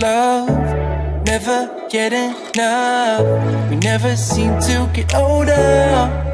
love, never get enough. We never seem to get older.